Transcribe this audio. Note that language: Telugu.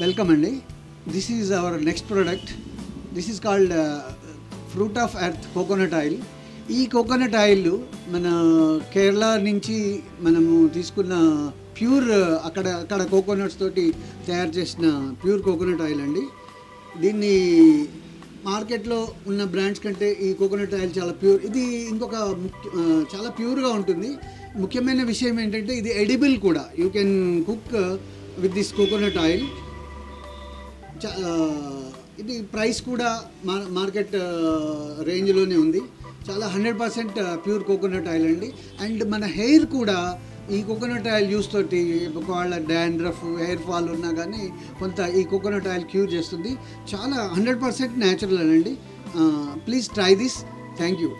వెల్కమ్ అండి. This is our next product this is called fruit of earth coconut oil ఈ కోకోనట్ ఆయిల్ మన కేరళ నుంచి మనము తీసుకున్న ప్యూర్ అక్కడ అక్కడ కోకోనట్స్ తోటి తయారు చేసిన ప్యూర్ కోకోనట్ ఆయిల్ అండి. దీన్ని మార్కెట్లో ఉన్న బ్రాండ్స్ కంటే ఈ కోకోనట్ ఆయిల్ చాలా ప్యూర్ ఇది ఇంకొక ముఖ్య- చాలా ప్యూర్గా ఉంటుంది. ముఖ్యమైన విషయం ఏంటంటే ఇది ఎడిబుల్ కూడా. You can cook with this coconut oil ఇది ప్రైస్ కూడా మా మార్కెట్ రేంజ్లోనే ఉంది. చాలా hundred percent pure coconut oil అండి. అండ్ మన హెయిర్ కూడా ఈ కోకోనట్ ఆయిల్ యూస్ తోటి ఒకవేళ డాండ్రఫ్ హెయిర్ ఫాల్ ఉన్నా కానీ కొంత ఈ కోకోనట్ ఆయిల్ క్యూర్ చేస్తుంది. చాలా హండ్రెడ్ పర్సెంట్ న్యాచురల్ అండి. Please try this. Thank you.